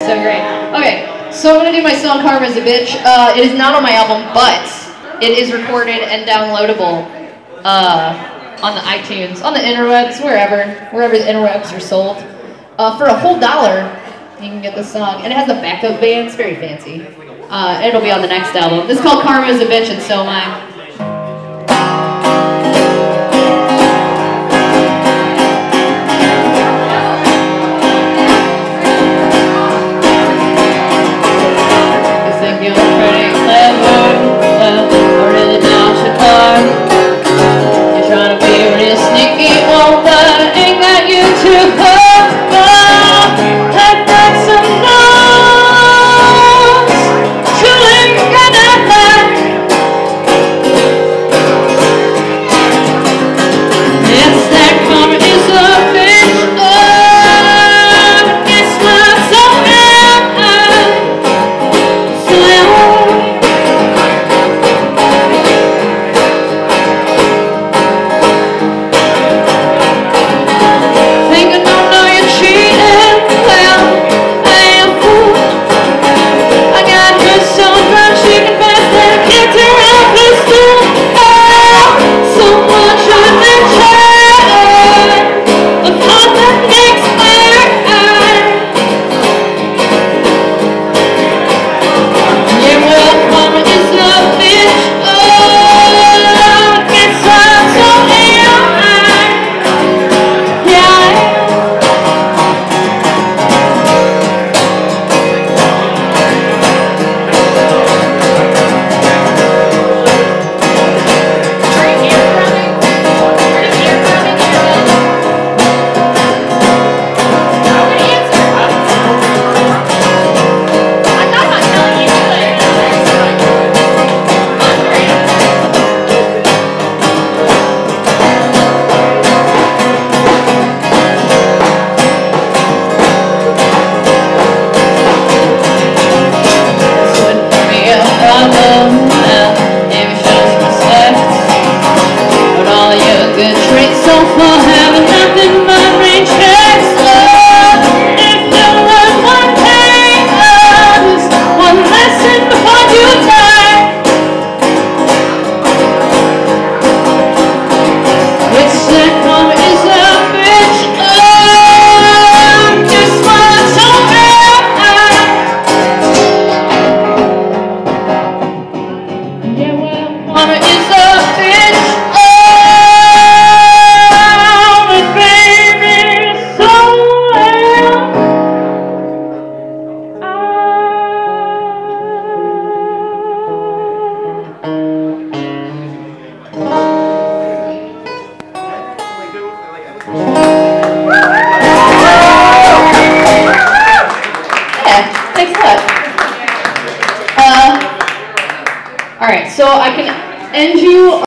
So great. Okay, so I'm gonna do my song Karma "Karma's a Bitch." Uh, it is not on my album, but it is recorded and downloadable uh, on the iTunes, on the interwebs, wherever, wherever the interwebs are sold. Uh, for a whole dollar, you can get this song, and it has a backup band. It's very fancy. Uh, it'll be on the next album. This is called Karma "Karma's a Bitch," and so am I. A. Uh, all right, so I can end you